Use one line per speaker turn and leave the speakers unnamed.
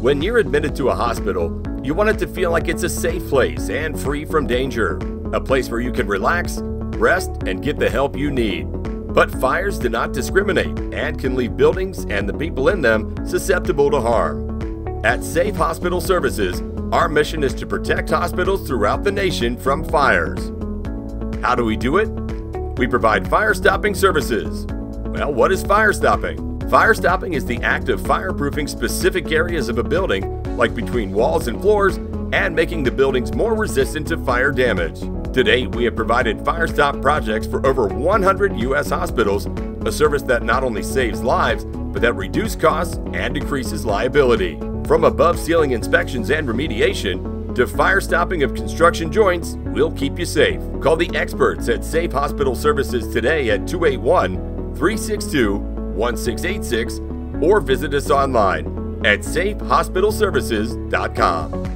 When you're admitted to a hospital, you want it to feel like it's a safe place and free from danger. A place where you can relax, rest, and get the help you need. But fires do not discriminate and can leave buildings and the people in them susceptible to harm. At Safe Hospital Services, our mission is to protect hospitals throughout the nation from fires. How do we do it? We provide fire stopping services. Well, what is fire stopping? Fire stopping is the act of fireproofing specific areas of a building, like between walls and floors, and making the buildings more resistant to fire damage. To date, we have provided fire stop projects for over 100 U.S. hospitals, a service that not only saves lives, but that reduces costs and decreases liability. From above ceiling inspections and remediation to fire stopping of construction joints, we'll keep you safe. Call the experts at Safe Hospital Services today at 281 362 1686 or visit us online at safehospitalservices.com.